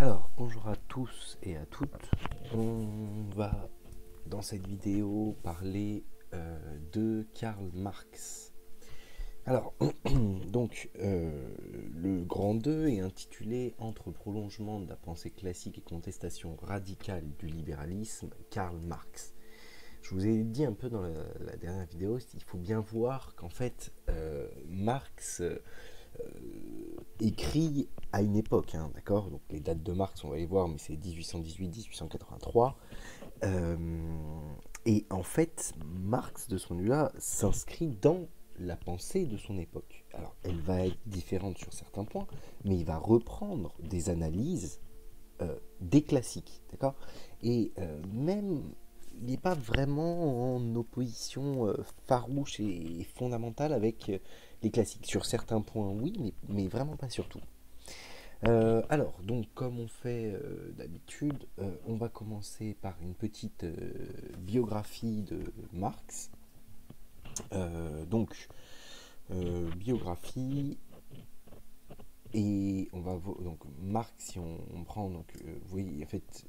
Alors, bonjour à tous et à toutes. On va dans cette vidéo parler euh, de Karl Marx. Alors, donc, euh, le grand 2 est intitulé Entre prolongement de la pensée classique et contestation radicale du libéralisme, Karl Marx. Je vous ai dit un peu dans la, dernière vidéo, il faut bien voir qu'en fait, euh, Marx écrit à une époque, hein, d'accord? Donc les dates de Marx, on va les voir, mais c'est 1818-1883. Euh, et en fait, Marx, de son lieu-là, s'inscrit dans la pensée de son époque. Alors, elle va être différente sur certains points, mais il va reprendre des analyses euh, des classiques, d'accord? Et euh, même, il n'est pas vraiment en opposition farouche et, fondamentale avec les classiques. Sur certains points, oui, mais, vraiment pas sur tout. Euh, alors, donc, comme on fait euh, d'habitude, euh, on va commencer par une petite biographie de Marx. donc, biographie. Et on va donc Marx, si on, prend donc, vous voyez, en fait,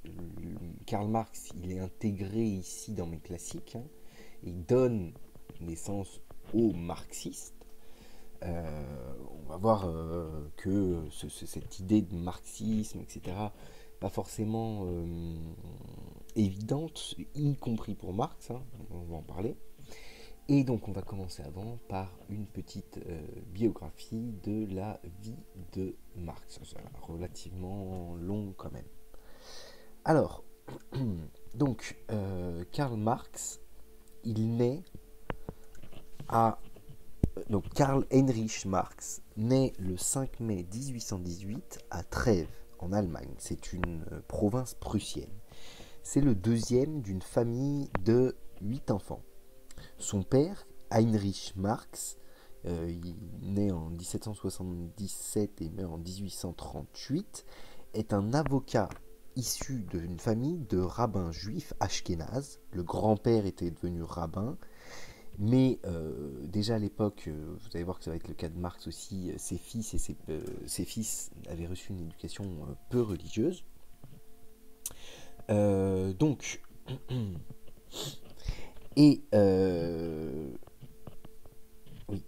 Karl Marx, il est intégré ici dans mes classiques. Hein. il donne naissance aux marxistes. Euh, on va voir euh, que cette idée de marxisme, etc., pas forcément euh, évidente, y compris pour Marx, hein, on va en parler. Et donc on va commencer avant par une petite biographie de la vie de Marx, relativement long quand même. Alors, donc Karl Marx, il naît à donc Karl Heinrich Marx naît le 5 mai 1818 à Trèves, en Allemagne. C'est une euh, province prussienne. C'est le deuxième d'une famille de huit enfants. Son père, Heinrich Marx, euh, né en 1777 et meurt en 1838, est un avocat issu d'une famille de rabbins juifs ashkénazes. Le grand-père était devenu rabbin mais euh, déjà à l'époque, euh, vous allez voir que ça va être le cas de Marx aussi, euh, ses fils et ses, fils avaient reçu une éducation peu religieuse. donc, et oui,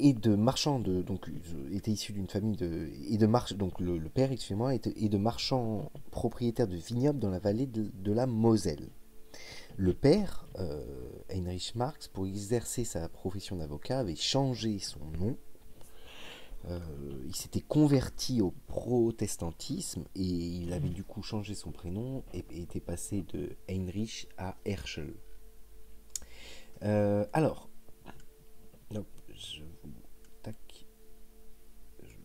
et de marchands de donc était issu d'une famille de et de marche donc le, père excusez-moi et de marchands propriétaires de vignobles dans la vallée de la Moselle. Le père, euh, Heinrich Marx, pour exercer sa profession d'avocat, avait changé son nom. Euh, il s'était converti au protestantisme et il avait du coup changé son prénom et était passé de Heinrich à Herschel. Euh, alors, je vous tac, je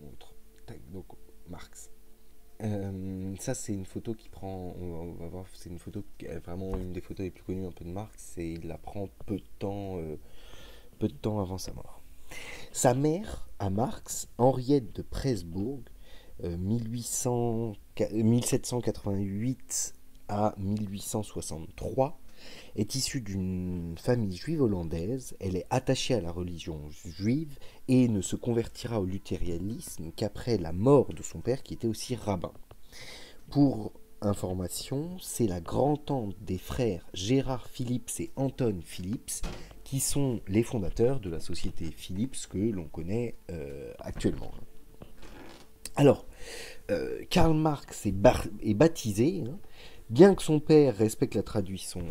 montre, donc Marx. Euh, ça, c'est une photo qui prend. On va, voir, c'est une photo vraiment une des photos les plus connues un peu de Marx. Et il la prend peu de temps, euh, peu de temps avant sa mort. Sa mère, à Marx, Henriette de Presbourg, 1788 euh, à 1863, est issue d'une famille juive hollandaise. Elle est attachée à la religion juive et ne se convertira au luthérianisme qu'après la mort de son père qui était aussi rabbin. Pour information, c'est la grand-tante des frères Gérard Phillips et Anton Phillips qui sont les fondateurs de la société Philips que l'on connaît euh, actuellement. Alors, euh, Karl Marx est, baptisé hein, bien que son père respecte la tradition,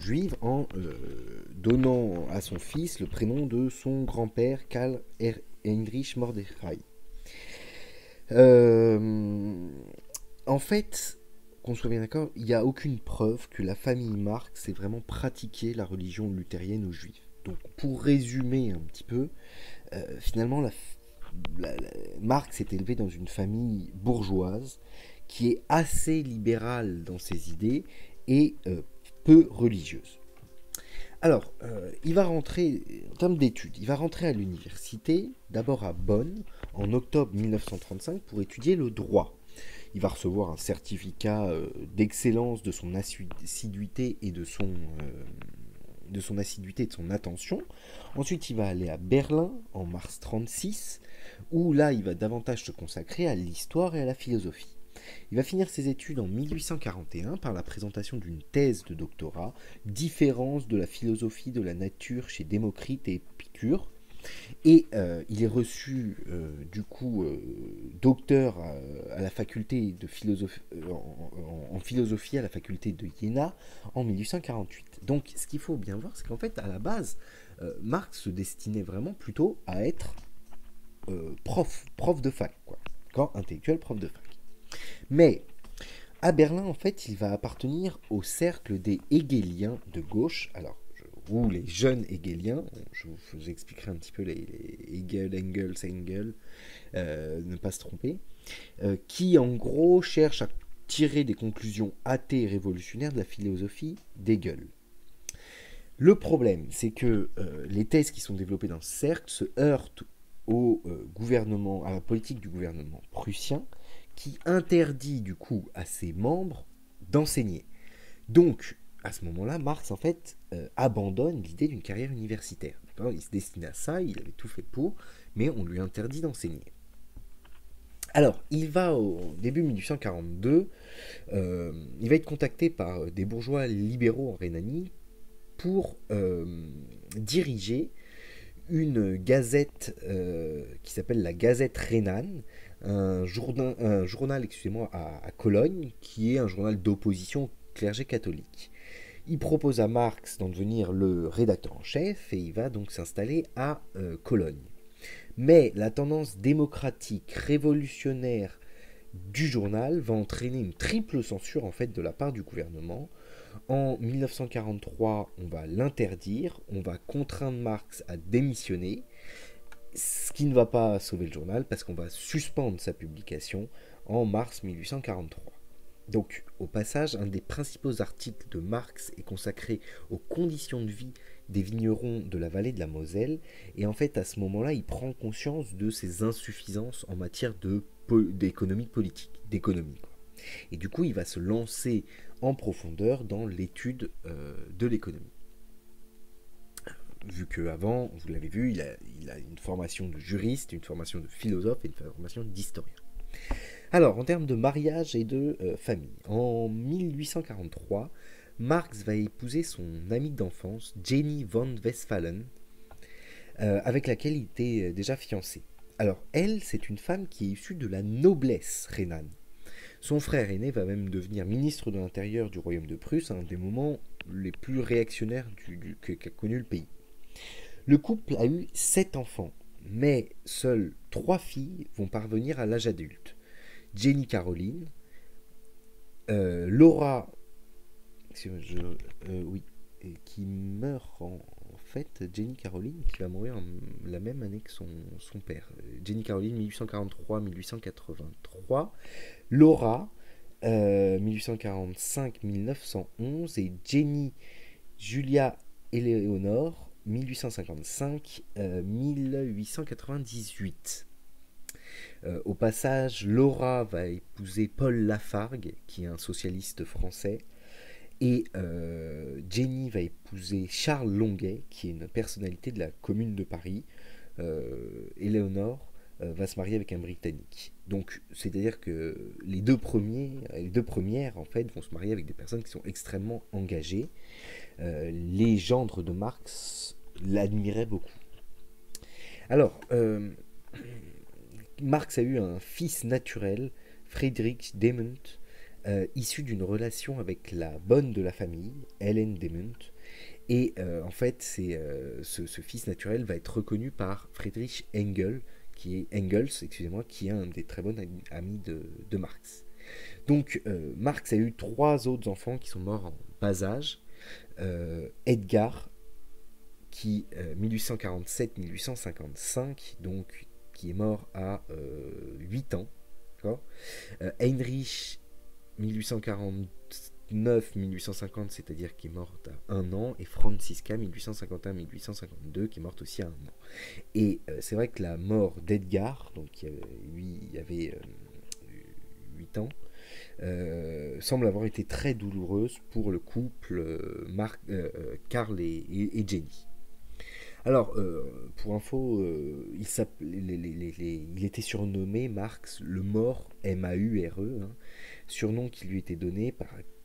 juive en euh, donnant à son fils le prénom de son grand-père Karl Heinrich Mordechai. Euh, en fait, qu'on soit bien d'accord, il n'y a aucune preuve que la famille Marx ait vraiment pratiqué la religion luthérienne ou juive. Donc, pour résumer un petit peu, euh, finalement, Marx est élevé dans une famille bourgeoise qui est assez libérale dans ses idées et euh, peu religieuse. Alors, euh, il va rentrer, en termes d'études, il va rentrer à l'université, d'abord à Bonn, en octobre 1935, pour étudier le droit. Il va recevoir un certificat euh, d'excellence de son assiduité et de son, de son assiduité et de son attention. Ensuite, il va aller à Berlin en mars 36, où là, il va davantage se consacrer à l'histoire et à la philosophie. Il va finir ses études en 1841 par la présentation d'une thèse de doctorat, Différence de la philosophie de la nature chez Démocrite et Épicure, et euh, il est reçu euh, du coup euh, docteur à, la faculté de philosophie, en, philosophie à la faculté de Jena en 1848. Donc ce qu'il faut bien voir, c'est qu'en fait à la base, Marx se destinait vraiment plutôt à être prof, prof de fac, quoi. Intellectuel, prof de fac. Mais à Berlin, en fait, il va appartenir au cercle des Hegeliens de gauche. Alors, ou les jeunes hegeliens, je vous, expliquerai un petit peu les, Hegel, Engels, Engel, euh, ne pas se tromper, euh, qui en gros cherchent à tirer des conclusions athées et révolutionnaires de la philosophie d'Hegel. Le problème, c'est que euh, les thèses qui sont développées dans ce cercle se heurtent au gouvernement, à la politique du gouvernement prussien, qui interdit du coup à ses membres d'enseigner. Donc, à ce moment-là, Marx en fait euh, abandonne l'idée d'une carrière universitaire. Il se destinait à ça, il avait tout fait pour, mais on lui interdit d'enseigner. Alors, il va au début 1842, euh, il va être contacté par des bourgeois libéraux en Rhénanie pour euh, diriger une gazette qui s'appelle la Gazette Rhénane, un journal, excusez-moi, à, Cologne, qui est un journal d'opposition clergé catholique. Il propose à Marx d'en devenir le rédacteur en chef et il va donc s'installer à euh, Cologne. Mais la tendance démocratique révolutionnaire du journal va entraîner une triple censure en fait de la part du gouvernement. En 1943, on va l'interdire, on va contraindre Marx à démissionner, ce qui ne va pas sauver le journal parce qu'on va suspendre sa publication en mars 1843. Donc, au passage, un des principaux articles de Marx est consacré aux conditions de vie des vignerons de la vallée de la Moselle. Et en fait, à ce moment-là, il prend conscience de ses insuffisances en matière d'économie politique, d'économie. Et du coup, il va se lancer en profondeur dans l'étude euh, de l'économie. Vu qu'avant, vous l'avez vu, il a, une formation de juriste, une formation de philosophe et une formation d'historien. Alors, en termes de mariage et de euh, famille, en 1843, Marx va épouser son amie d'enfance, Jenny von Westphalen, euh, avec laquelle il était euh, déjà fiancé. Alors, elle, c'est une femme qui est issue de la noblesse rhénane. Son frère aîné va même devenir ministre de l'Intérieur du royaume de Prusse, un des moments les plus réactionnaires qu'a connu le pays. Le couple a eu sept enfants, mais seules trois filles vont parvenir à l'âge adulte. Jenny Caroline, euh, Laura, euh, oui, qui meurt en, fait, Jenny Caroline, qui va mourir la même année que son, père. Jenny Caroline, 1843-1883. Laura, 1845-1911. Euh, et Jenny Julia Eleonore, 1855-1898. Euh, au passage, Laura va épouser Paul Lafargue, qui est un socialiste français, et euh, Jenny va épouser Charles Longuet, qui est une personnalité de la Commune de Paris. Euh, Éléonore va se marier avec un Britannique. Donc, c'est-à-dire que les deux premiers, les deux premières, en fait, vont se marier avec des personnes qui sont extrêmement engagées. les gendres de Marx l'admiraient beaucoup. Alors, Marx a eu un fils naturel, Friedrich Demunt, euh, issu d'une relation avec la bonne de la famille, Hélène Demunt. Et euh, en fait, euh, ce, fils naturel va être reconnu par Friedrich qui est Engels, excusez-moi, qui est un des très bons amis de, Marx. Donc, Marx a eu trois autres enfants qui sont morts en bas âge. Edgar, qui 1847-1855, donc qui est mort à 8 euh, ans. Euh, Heinrich, 1849-1850, c'est-à-dire qui est morte à 1 an, et Francisca, 1851-1852, qui est morte aussi à 1 an. Et euh, c'est vrai que la mort d'Edgar, donc lui, il avait 8 ans, semble avoir été très douloureuse pour le couple Marc, Carl et, Jenny. Alors, pour info, il, il, était surnommé Marx le mort, M-A-U-R-E, hein, surnom qui lui était donné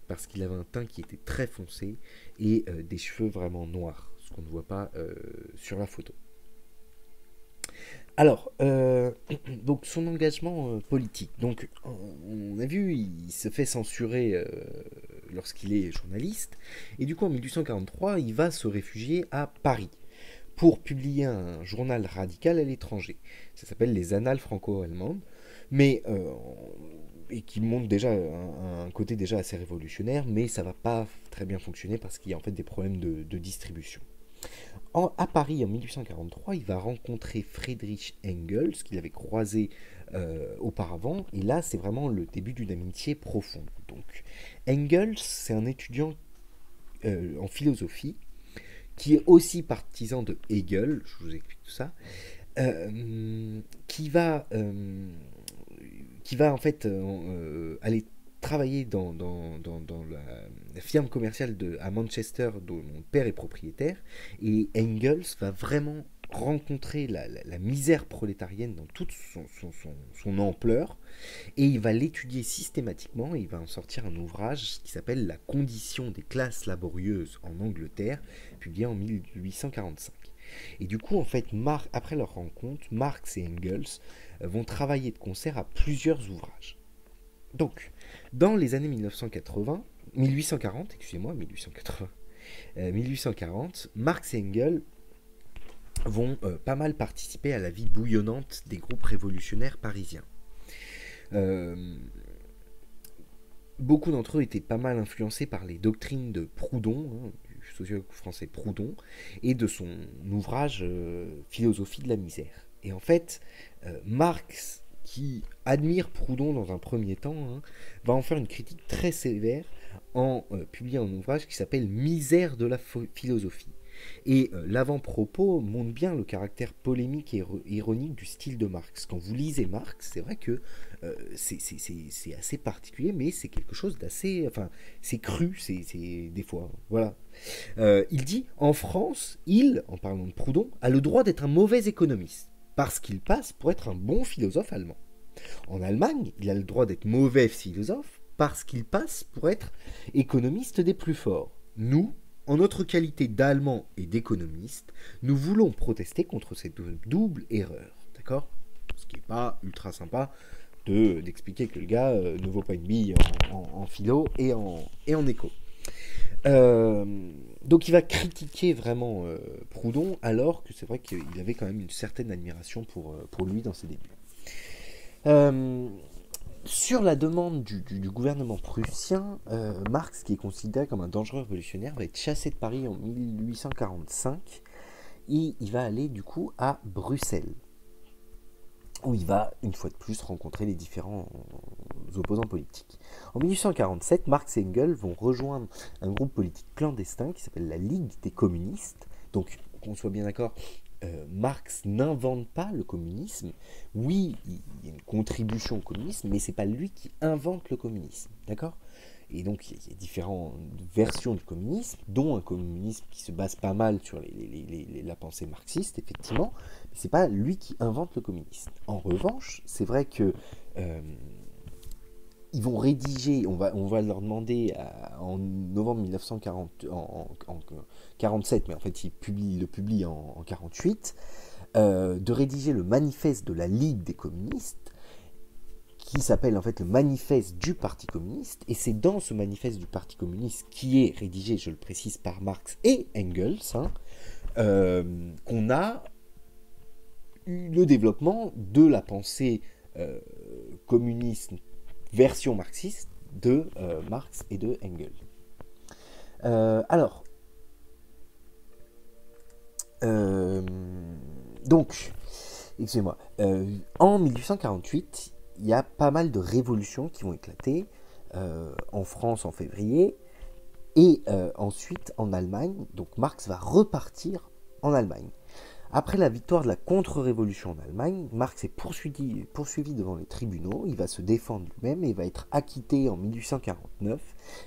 parce qu'il avait un teint qui était très foncé et des cheveux vraiment noirs, ce qu'on ne voit pas sur la photo. Alors, euh, donc son engagement euh, politique. Donc, on a vu, il se fait censurer euh, lorsqu'il est journaliste. Et du coup, en 1843, il va se réfugier à Paris pour publier un journal radical à l'étranger. Ça s'appelle les Annales franco-allemandes, mais et qui montre déjà un, côté déjà assez révolutionnaire, mais ça va pas très bien fonctionner parce qu'il y a en fait des problèmes de distribution à Paris en 1843, il va rencontrer Friedrich Engels, qu'il avait croisé euh, auparavant, et là c'est vraiment le début d'une amitié profonde. Donc Engels, c'est un étudiant euh, en philosophie qui est aussi partisan de Hegel, je vous explique tout ça, euh, qui va qui va en fait aller travaillé dans, dans, la, firme commerciale de, à Manchester dont mon père est propriétaire. Et Engels va vraiment rencontrer la, misère prolétarienne dans toute son, ampleur et il va l'étudier systématiquement et il va en sortir un ouvrage qui s'appelle La condition des classes laborieuses en Angleterre, publié en 1845. Et du coup, en fait, après leur rencontre, Marx et Engels euh, vont travailler de concert à plusieurs ouvrages. Donc, dans les années 1980, 1840, excusez-moi, 1880, 1840, Marx et Engels vont euh, pas mal participer à la vie bouillonnante des groupes révolutionnaires parisiens. Euh, beaucoup d'entre eux étaient pas mal influencés par les doctrines de Proudhon, hein, du sociologue français Proudhon, et de son ouvrage euh, Philosophie de la misère. Et en fait, Marx qui admire Proudhon dans un premier temps, hein, va en faire une critique très sévère en publiant un ouvrage qui s'appelle Misère de la philosophie. Et euh, l'avant-propos montre bien le caractère polémique et ironique du style de Marx. Quand vous lisez Marx, c'est vrai que euh, c'est assez particulier, mais c'est quelque chose d'assez... Enfin, c'est cru, c'est des fois. Voilà. il dit, en France, il, en parlant de Proudhon, a le droit d'être un mauvais économiste parce qu'il passe pour être un bon philosophe allemand. En Allemagne, il a le droit d'être mauvais philosophe parce qu'il passe pour être économiste des plus forts. Nous, en notre qualité d'Allemand et d'économiste, nous voulons protester contre cette double erreur. D'accord? Ce qui n'est pas ultra sympa de, d'expliquer que le gars euh, ne vaut pas une bille en, philo et en, et en éco. Euh, donc il va critiquer vraiment euh, Proudhon, alors que c'est vrai qu'il avait quand même une certaine admiration pour, pour lui dans ses débuts. Sur la demande du, gouvernement prussien, Marx, qui est considéré comme un dangereux révolutionnaire, va être chassé de Paris en 1845 et il va aller du coup à Bruxelles où il va une fois de plus rencontrer les différents opposants politiques. En 1847, Marx et Engels vont rejoindre un groupe politique clandestin qui s'appelle la Ligue des communistes. Donc, qu'on soit bien d'accord, euh, Marx n'invente pas le communisme. Oui, il y a une contribution au communisme, mais c'est pas lui qui invente le communisme. D'accord? Et donc, il y a différentes versions du communisme, dont un communisme qui se base pas mal sur la pensée marxiste, effectivement, mais c'est pas lui qui invente le communisme. En revanche, c'est vrai que euh, ils vont rédiger, on va, on va leur demander en novembre 1947, en, mais en fait ils, publient, le publient en, 1948, euh, de rédiger le manifeste de la Ligue des communistes, qui s'appelle en fait le manifeste du Parti communiste, et c'est dans ce manifeste du Parti communiste qui est rédigé, je le précise, par Marx et Engels, hein, euh, qu'on a eu le développement de la pensée euh, communiste version marxiste de euh, Marx et de Engels. alors, donc, excusez-moi, en 1848, il y a pas mal de révolutions qui vont éclater euh, en France en février et euh, ensuite en Allemagne. Donc Marx va repartir en Allemagne. Après la victoire de la contre-révolution en Allemagne, Marx est poursuivi, devant les tribunaux, il va se défendre lui-même et va être acquitté en 1849,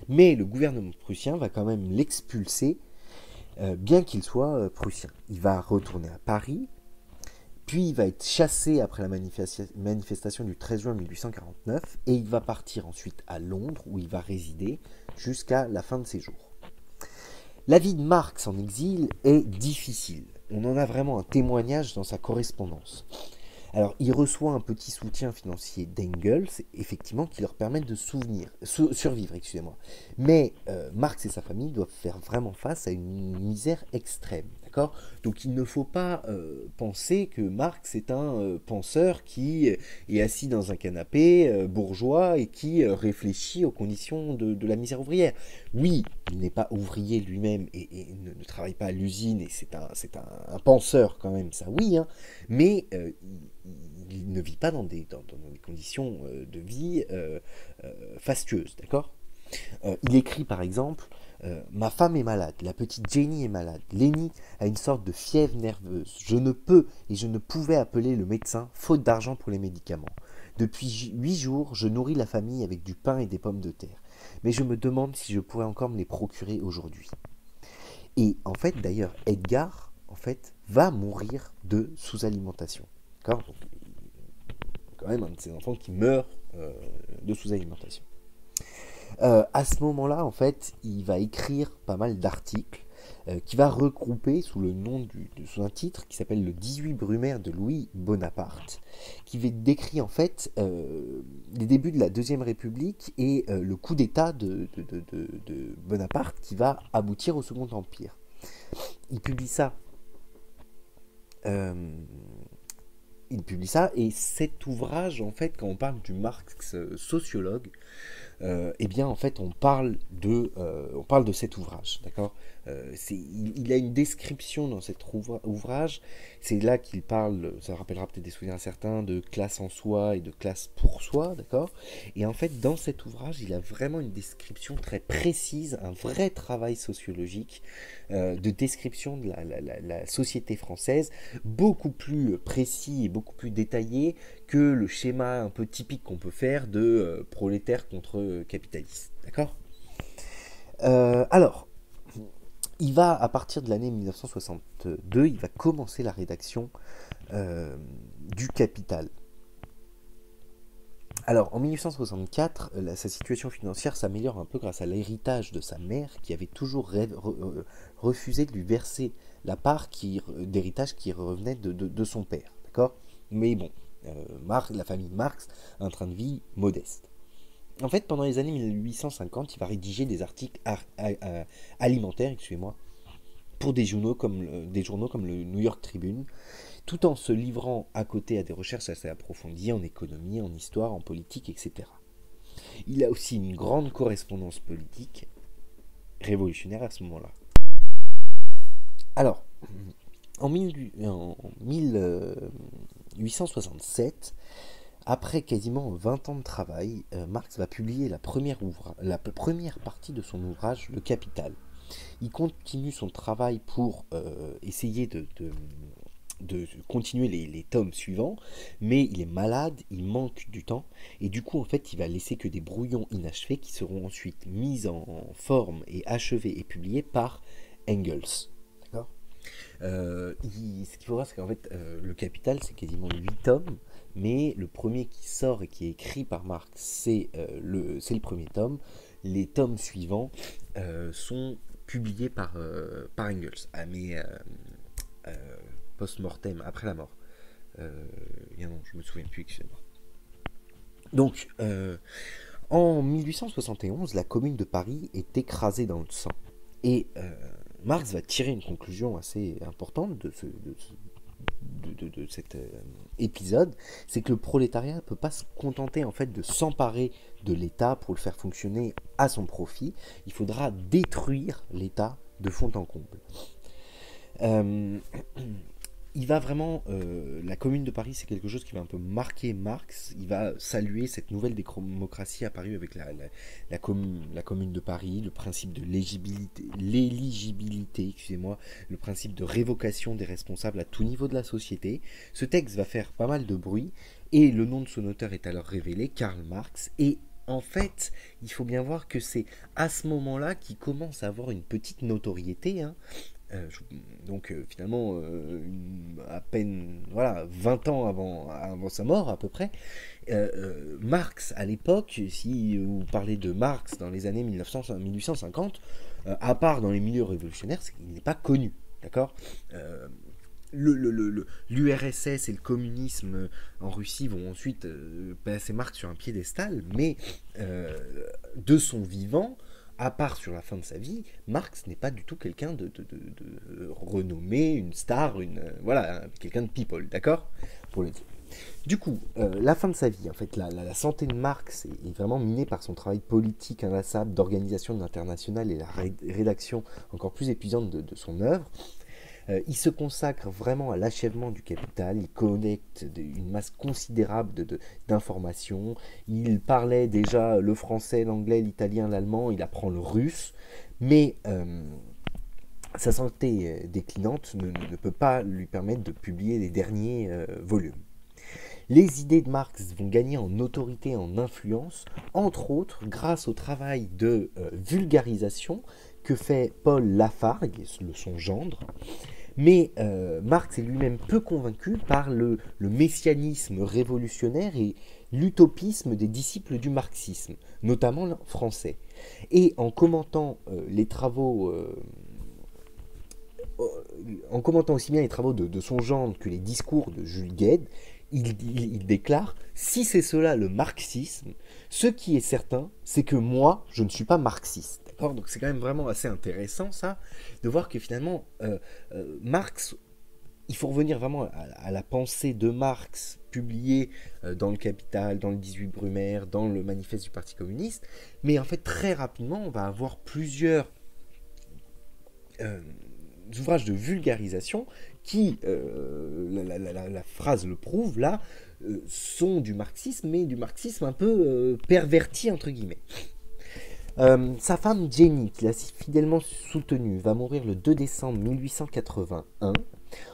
mais le gouvernement prussien va quand même l'expulser, euh, bien qu'il soit euh, prussien. Il va retourner à Paris, puis il va être chassé après la manifestation du 13 juin 1849, et il va partir ensuite à Londres, où il va résider jusqu'à la fin de ses jours. La vie de Marx en exil est difficile on en a vraiment un témoignage dans sa correspondance. Alors, il reçoit un petit soutien financier d'Engels, effectivement, qui leur permet de souvenir, survivre. Excusez-moi. Mais euh, Marx et sa famille doivent faire vraiment face à une misère extrême. Donc, il ne faut pas euh, penser que Marx est un euh, penseur qui est assis dans un canapé bourgeois et qui réfléchit aux conditions de, la misère ouvrière. Oui, il n'est pas ouvrier lui-même et, ne, travaille pas à l'usine et c'est un, penseur quand même, ça oui, hein, mais il ne vit pas dans des, dans, des conditions euh, de vie euh, euh, fastueuses, d'accord? Il écrit par exemple Ma femme est malade, la petite Jenny est malade, Lenny a une sorte de fièvre nerveuse. Je ne peux et je ne pouvais appeler le médecin, faute d'argent pour les médicaments. Depuis huit jours, je nourris la famille avec du pain et des pommes de terre. Mais je me demande si je pourrais encore me les procurer aujourd'hui. Et en fait, d'ailleurs, Edgar, en fait, va mourir de sous-alimentation. D'accord? Quand même un de ces enfants qui meurt euh, de sous-alimentation. Euh, à ce moment-là, en fait, il va écrire pas mal d'articles euh, qui va regrouper sous le nom du, de, sous un titre qui s'appelle Le 18 Brumaire de Louis Bonaparte, qui décrit en fait les débuts de la Deuxième République et le coup d'État de, de, Bonaparte qui va aboutir au Second Empire. Il publie ça il publie ça, et cet ouvrage, en fait, quand on parle du Marx euh, sociologue, euh, eh bien, en fait, on parle de, euh, on parle de cet ouvrage, d'accord? Euh, il, a une description dans cet ouvrage. C'est là qu'il parle, ça rappellera peut-être des souvenirs certains, de classe en soi et de classe pour soi, d'accord? Et en fait, dans cet ouvrage, il a vraiment une description très précise, un vrai travail sociologique euh, de description de la, société française, beaucoup plus précis et beaucoup plus détaillé que le schéma un peu typique qu'on peut faire de euh, prolétaire contre capitaliste, d'accord? Alors, il va, à partir de l'année 1962, il va commencer la rédaction euh, du Capital. Alors, en 1964, euh, sa situation financière s'améliore un peu grâce à l'héritage de sa mère, qui avait toujours euh, refusé de lui verser la part d'héritage qui revenait de, son père. D'accord? Mais bon, la famille Marx a un train de vie modeste. En fait, pendant les années 1850, il va rédiger des articles alimentaires, excusez-moi, pour des journaux, comme le, New York Tribune, tout en se livrant à côté à des recherches assez approfondies en économie, en histoire, en politique, etc. Il a aussi une grande correspondance politique révolutionnaire à ce moment-là. Alors, en, 1867, après quasiment 20 ans de travail, euh, Marx va publier la première, partie de son ouvrage Le Capital. Il continue son travail pour euh, essayer de, de, continuer les, les, tomes suivants, mais il est malade, il manque du temps, et du coup en fait il va laisser que des brouillons inachevés qui seront ensuite mis en forme et achevés et publiés par Engels. Euh, Ce qu'il faut voir, c'est qu'en fait le Capital c'est quasiment 8 tomes, mais le premier qui sort et qui est écrit par Marx, c'est euh, le, le premier tome. Les tomes suivants euh, sont publiés par, euh, par Engels, ah, mais post-mortem, après la mort. non, je me souviens plus, excusez-moi. Donc, en 1871, la commune de Paris est écrasée dans le sang. Et Marx va tirer une conclusion assez importante de ce, de ce, de, cet euh, épisode, c'est que le prolétariat ne peut pas se contenter en fait de s'emparer de l'État pour le faire fonctionner à son profit. Il faudra détruire l'État de fond en comble. Euh, il va vraiment, la Commune de Paris, c'est quelque chose qui va un peu marquer Marx. Il va saluer cette nouvelle démocratie apparue avec la, la, commune, la Commune de Paris, le principe de l'éligibilité, excusez-moi, le principe de révocation des responsables à tout niveau de la société. Ce texte va faire pas mal de bruit et le nom de son auteur est alors révélé, Karl Marx, et en fait, il faut bien voir que c'est à ce moment-là qu'il commence à avoir une petite notoriété. Hein. Euh, donc euh, finalement, euh, à peine voilà, 20 ans avant, avant sa mort à peu près, Marx à l'époque, si vous parlez de Marx dans les années 1900, 1850, à part dans les milieux révolutionnaires, il n'est pas connu. D'accord? l'URSS et le communisme en Russie vont ensuite passer Marx sur un piédestal, mais de son vivant, à part sur la fin de sa vie, Marx n'est pas du tout quelqu'un de, renommé, une star, une voilà, quelqu'un de people, d'accord? Pour le dire. Du coup, euh, la fin de sa vie, en fait, la, santé de Marx est, vraiment minée par son travail politique inlassable d'organisation de l'international et la rédaction encore plus épuisante de son œuvre. Euh, il se consacre vraiment à l'achèvement du capital, il connecte une masse considérable d'informations, il parlait déjà le français, l'anglais, l'italien, l'allemand, il apprend le russe, mais euh, sa santé euh, déclinante ne, peut pas lui permettre de publier les derniers volumes. Les idées de Marx vont gagner en autorité, en influence, entre autres grâce au travail de vulgarisation que fait Paul Lafargue, son gendre, mais euh, Marx est lui-même peu convaincu par le, messianisme révolutionnaire et l'utopisme des disciples du marxisme, notamment français. Et en commentant euh, les travaux, euh, en commentant aussi bien les travaux de, son gendre que les discours de Jules Gued, il déclare Si c'est cela le marxisme, ce qui est certain, c'est que moi, je ne suis pas marxiste. Donc c'est quand même vraiment assez intéressant ça, de voir que finalement euh, euh, Marx, il faut revenir vraiment à, la pensée de Marx publiée euh, dans le Capital, dans le 18 Brumaire, dans le manifeste du Parti communiste, mais en fait très rapidement on va avoir plusieurs ouvrages de vulgarisation qui, la, phrase le prouve là, sont du marxisme, mais du marxisme un peu perverti entre guillemets. Euh, sa femme Jenny, qui l'a fidèlement soutenue, va mourir le 2 décembre 1881.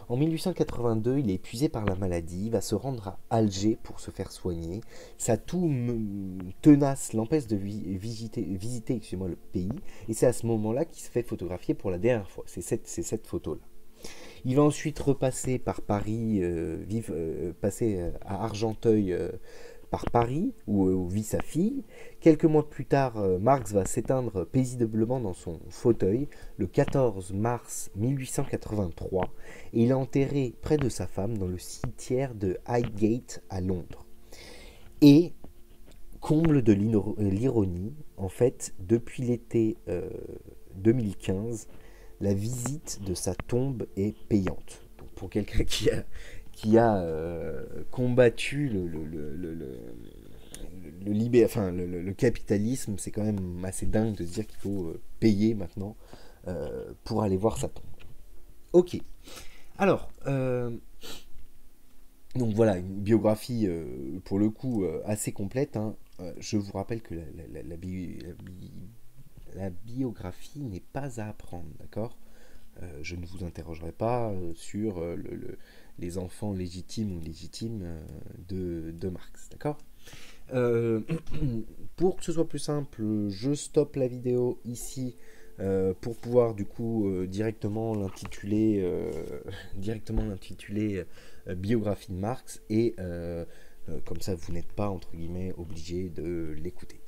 En 1882, il est épuisé par la maladie, va se rendre à Alger pour se faire soigner. Sa toux tenace l'empêche de visiter, visiter le pays, et c'est à ce moment-là qu'il se fait photographier pour la dernière fois. C'est cette photo-là. Il va ensuite repasser par Paris, euh, euh, passer à Argenteuil par Paris, où, vit sa fille. Quelques mois plus tard, euh, Marx va s'éteindre paisiblement dans son fauteuil le 14 mars 1883 et il est enterré près de sa femme dans le cimetière de Highgate à Londres. Et, comble de l'ironie, en fait, depuis l'été 2015, euh, la visite de sa tombe est payante. pour quelqu'un qui a, qui a euh, combattu le, le, le, capitalisme, c'est quand même assez dingue de se dire qu'il faut euh, payer maintenant euh, pour aller voir sa tombe. Ok. Alors, donc voilà, une biographie pour le coup assez complète. Hein. je vous rappelle que la, la, la biographie n'est pas à apprendre, d'accord? Je ne vous interrogerai pas sur le les enfants légitimes ou légitimes euh, de, Marx. D'accord? Euh, Pour que ce soit plus simple, je stoppe la vidéo ici euh, pour pouvoir du coup directement l'intituler directement l'intituler biographie de Marx et comme ça vous n'êtes pas entre guillemets obligé de l'écouter.